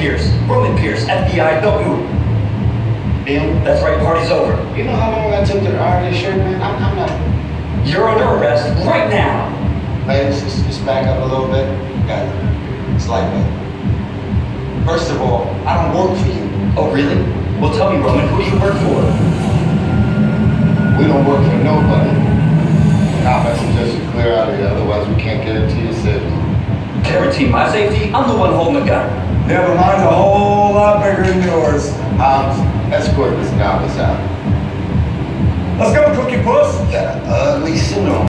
Pierce, FBI, don't move. Neil, that's right, party's over. You know how long I took to iron this shirt, man? I'm, I'm not. You're under arrest right now. Ladies, just, just back up a little bit. Got it. It's like that. First of all, I don't work for you. Oh, really? Well, tell me, Roman, who do you work for? We don't work for nobody. I suggest you clear out of here, otherwise we can't guarantee your safety. Guarantee my safety? I'm the one holding the gun. Never mind, a whole lot bigger than yours. Hobbs, escort this novice out. Let's go, Cookie Puss. An ugly uh, syndrome.